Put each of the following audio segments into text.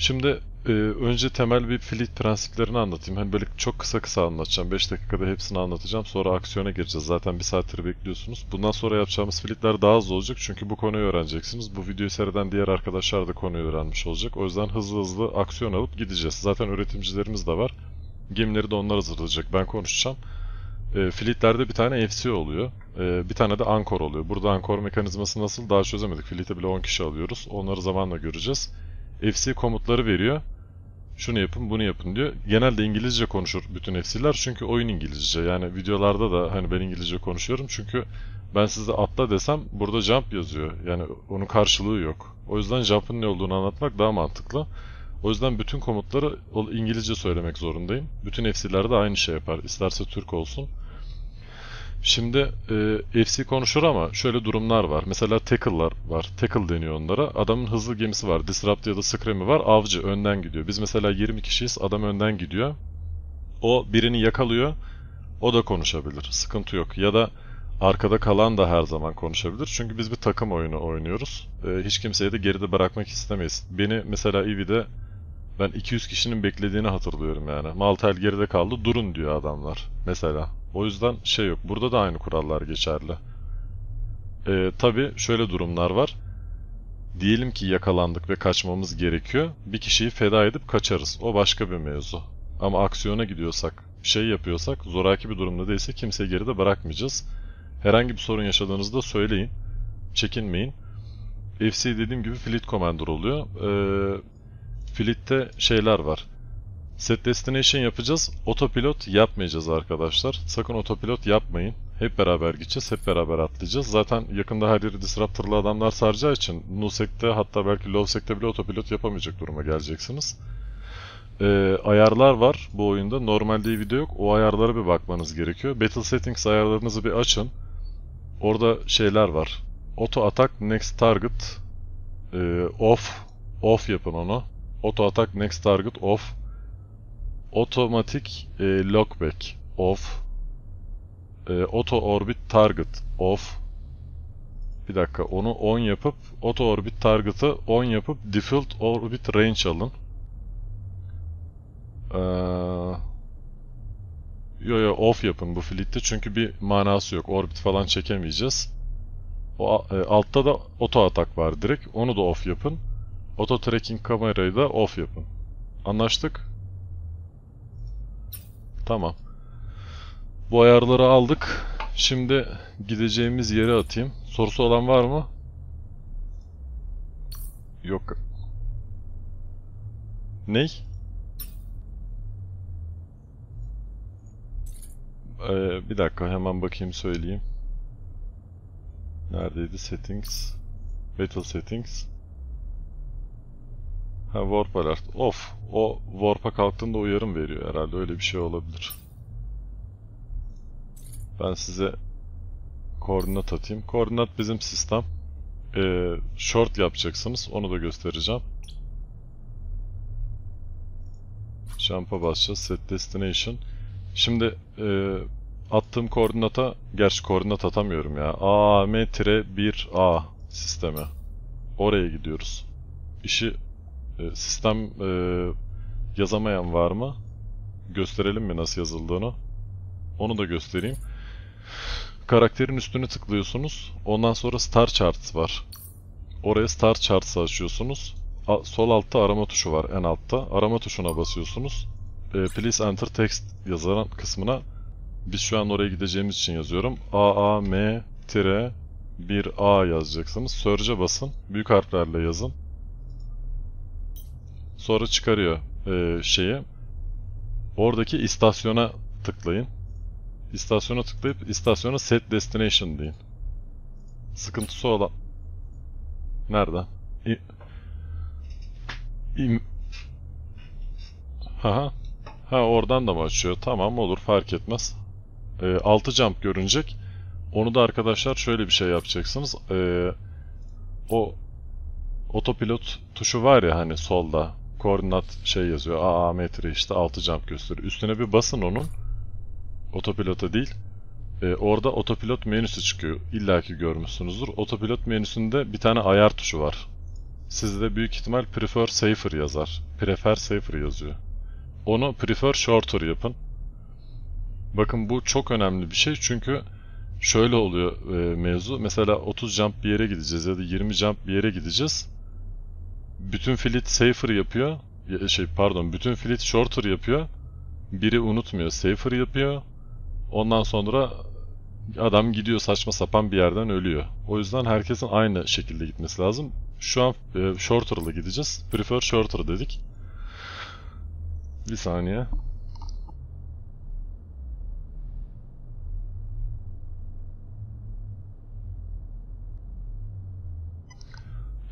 Şimdi e, önce temel bir fleet prensiplerini anlatayım. Hani böyle çok kısa kısa anlatacağım. 5 dakikada hepsini anlatacağım. Sonra aksiyona gireceğiz. Zaten bir saattir bekliyorsunuz. Bundan sonra yapacağımız fleetler daha hızlı olacak. Çünkü bu konuyu öğreneceksiniz. Bu videoyu seyreden diğer arkadaşlar da konuyu öğrenmiş olacak. O yüzden hızlı hızlı aksiyon alıp gideceğiz. Zaten öğretimcilerimiz de var. Gemileri de onlar hazırlayacak. Ben konuşacağım. E, fleetlerde bir tane FC oluyor. E, bir tane de ankor oluyor. Burada ankor mekanizması nasıl daha çözemedik. Fleet'e bile 10 kişi alıyoruz. Onları zamanla göreceğiz. FC komutları veriyor. Şunu yapın, bunu yapın diyor. Genelde İngilizce konuşur bütün FC'ler çünkü oyun İngilizce. Yani videolarda da hani ben İngilizce konuşuyorum çünkü ben size atla desem burada jump yazıyor. Yani onun karşılığı yok. O yüzden jump'ın ne olduğunu anlatmak daha mantıklı. O yüzden bütün komutları İngilizce söylemek zorundayım. Bütün FC'ler de aynı şey yapar. İsterse Türk olsun. Şimdi e, FC konuşur ama şöyle durumlar var. Mesela tackle'lar var. Tackle deniyor onlara. Adamın hızlı gemisi var. Disrupt ya da Scram'i var. Avcı önden gidiyor. Biz mesela 20 kişiyiz. Adam önden gidiyor. O birini yakalıyor. O da konuşabilir. Sıkıntı yok. Ya da arkada kalan da her zaman konuşabilir. Çünkü biz bir takım oyunu oynuyoruz. E, hiç kimseyi de geride bırakmak istemeyiz. Beni mesela Eevee'de ben 200 kişinin beklediğini hatırlıyorum yani. Maltel geride kaldı. Durun diyor adamlar. Mesela. O yüzden şey yok. Burada da aynı kurallar geçerli. Ee, Tabi şöyle durumlar var. Diyelim ki yakalandık ve kaçmamız gerekiyor. Bir kişiyi feda edip kaçarız. O başka bir mevzu. Ama aksiyona gidiyorsak, şey yapıyorsak, zoraki bir durumda değilse kimseyi geride bırakmayacağız. Herhangi bir sorun yaşadığınızda söyleyin. Çekinmeyin. FC dediğim gibi Fleet Commander oluyor. Ee, Fleet'te şeyler var. Set destination yapacağız. Otopilot yapmayacağız arkadaşlar. Sakın otopilot yapmayın. Hep beraber gideceğiz. Hep beraber atlayacağız. Zaten yakında her yeri disruptor'lı adamlar saracağı için Nusek'te hatta belki Lovsek'te bile otopilot yapamayacak duruma geleceksiniz. Ee, ayarlar var bu oyunda. Normalde video yok. O ayarlara bir bakmanız gerekiyor. Battle Settings ayarlarınızı bir açın. Orada şeyler var. Auto Attack Next Target e, Off Off yapın onu. Auto Attack Next Target Off Otomatik e, lockback off. E, auto orbit target off. Bir dakika onu on yapıp auto orbit target'ı on yapıp default orbit range alın. Ee, yo yo off yapın bu fleet'te çünkü bir manası yok. Orbit falan çekemeyeceğiz. O, e, altta da auto atak var direkt. Onu da off yapın. Auto tracking kamerayı da off yapın. Anlaştık? Tamam. Bu ayarları aldık. Şimdi gideceğimiz yere atayım. Sorusu olan var mı? Yok. Ney? Ee, bir dakika hemen bakayım söyleyeyim. Neredeydi? Settings. Battle Settings. Ha Warp Alert. Of. O Warp'a kalktığında uyarım veriyor herhalde. Öyle bir şey olabilir. Ben size koordinat atayım. Koordinat bizim sistem. Ee, short yapacaksınız. Onu da göstereceğim. Jump'a basacağız. Set Destination. Şimdi e, attığım koordinata gerçi koordinat atamıyorum ya. AM-1A sistemi. Oraya gidiyoruz. İşi sistem e, yazamayan var mı? Gösterelim mi nasıl yazıldığını? Onu da göstereyim. Karakterin üstüne tıklıyorsunuz. Ondan sonra Star Charts var. Oraya Star Charts'ı açıyorsunuz. A sol altta arama tuşu var en altta. Arama tuşuna basıyorsunuz. E, please enter text yazan kısmına biz şu an oraya gideceğimiz için yazıyorum. A A M tire 1A yazacaksınız. Search'e basın. Büyük harflerle yazın. Sonra çıkarıyor e, şeyi. Oradaki istasyona tıklayın. İstasyona tıklayıp istasyona set destination deyin. Sıkıntısı olan... Nerede? İ... İm... Ha Ha oradan da mı açıyor? Tamam olur fark etmez. E, 6 jump görünecek. Onu da arkadaşlar şöyle bir şey yapacaksınız. E, o otopilot tuşu var ya hani solda koordinat şey yazıyor. AA metre işte 6 jump gösteriyor. Üstüne bir basın onun. Otopilota değil. Ee, orada otopilot menüsü çıkıyor. İlla ki görmüşsünüzdür. Otopilot menüsünde bir tane ayar tuşu var. Sizde büyük ihtimal prefer safer yazar. Prefer safer yazıyor. Onu prefer shorter yapın. Bakın bu çok önemli bir şey çünkü şöyle oluyor e, mevzu. Mesela 30 jump bir yere gideceğiz ya da 20 jump bir yere gideceğiz. Bütün fleet safer yapıyor. Ya- Şey pardon, bütün fleet shorter yapıyor. Biri unutmuyor, safer yapıyor. Ondan sonra adam gidiyor saçma sapan bir yerden ölüyor. O yüzden herkesin aynı şekilde gitmesi lazım. Şu an e, shorter'la gideceğiz. Prefer shorter dedik. Bir saniye.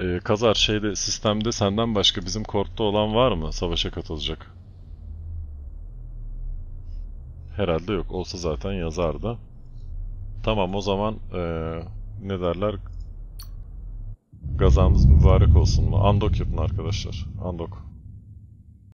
Ee, Kazar şeyde sistemde senden başka bizim kortta olan var mı savaşa katılacak? Herhalde yok. Olsa zaten yazardı. Tamam o zaman eee, ne derler? Gazamız mübarek olsun mu? Andok yapın arkadaşlar. Andok.